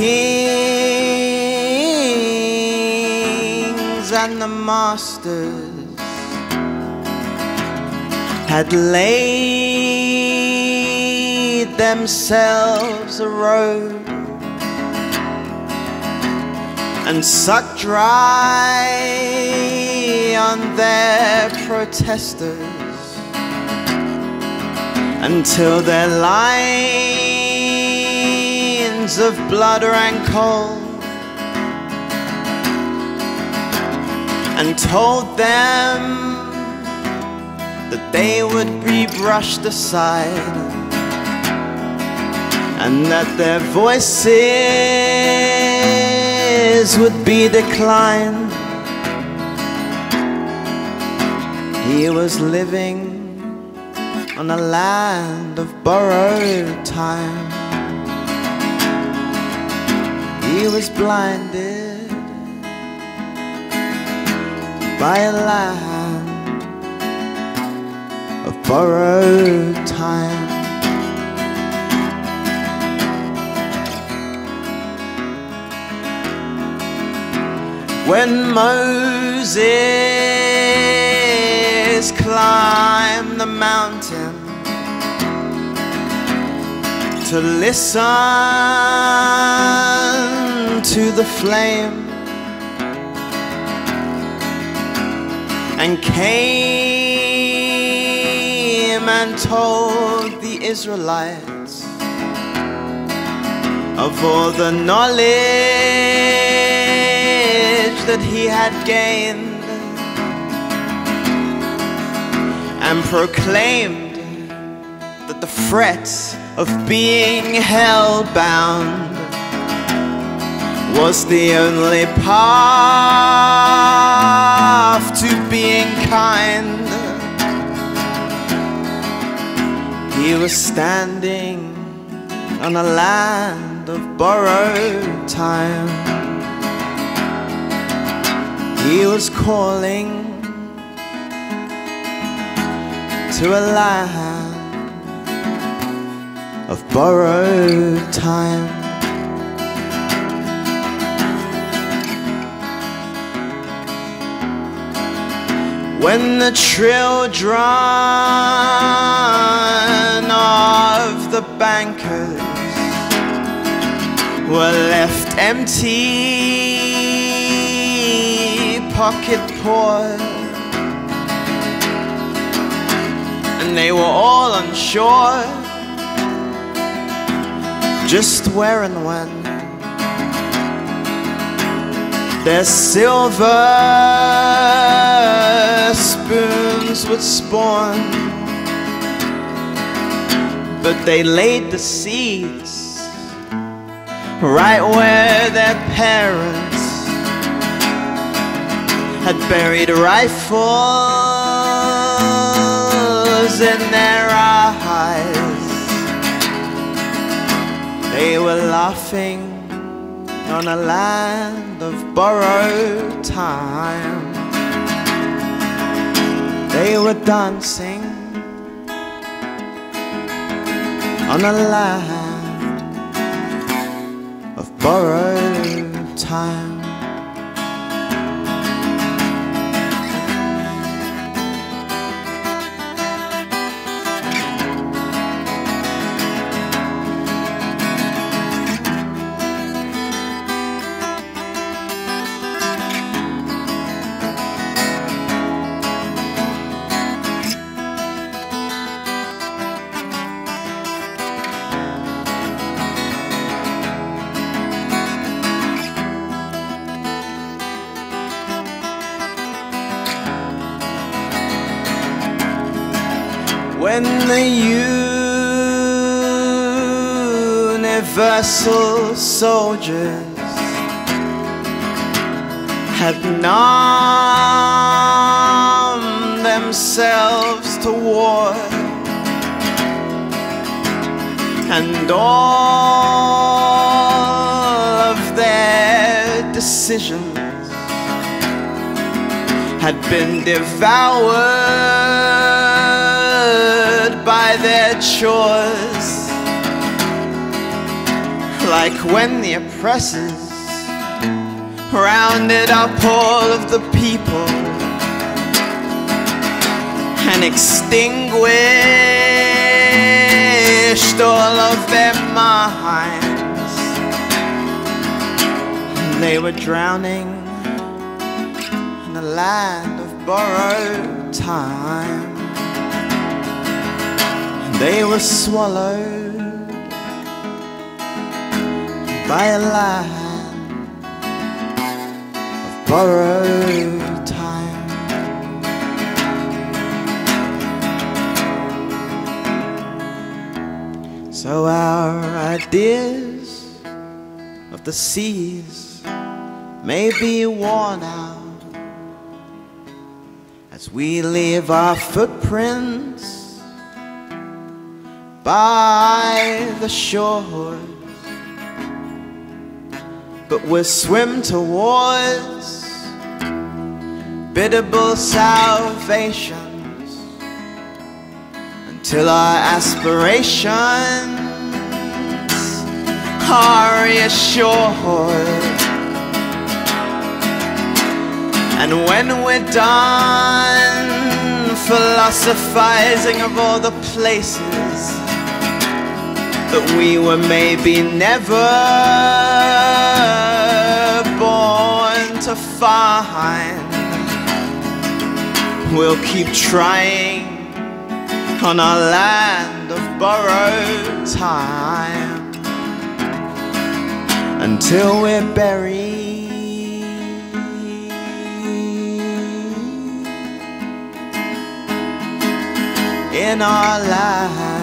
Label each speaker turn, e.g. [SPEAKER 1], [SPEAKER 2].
[SPEAKER 1] kings and the masters had laid themselves a robe and sucked dry on their protesters until their of blood ran cold and told them that they would be brushed aside and that their voices would be declined. He was living on a land of borrowed time. He was blinded by a land of borrowed time. When Moses climbed the mountain to listen to the flame and came and told the Israelites of all the knowledge that he had gained and proclaimed that the fret of being hell-bound was the only path to being kind. He was standing on a land of borrowed time. He was calling to a land of borrowed time. When the children of the bankers were left empty, pocket poor, and they were all unsure just where and when their silver spoons would spawn. But they laid the seeds right where their parents had buried rifles in their eyes. They were laughing on a land of borrowed time. They were dancing on a land of borrowed time. When the universal soldiers had numbed themselves to war and all of their decisions had been devoured by their chores like when the oppressors rounded up all of the people and extinguished all of their minds. They were drowning in a land of borrowed time. They were swallowed by a land of borrowed time. So our ideas of the seas may be worn out as we leave our footprints by the shores but we'll swim towards biddable salvations until our aspirations are reassured. And when we're done philosophizing of all the places that we were maybe never born to find. We'll keep trying on our land of borrowed time until we're buried. In our land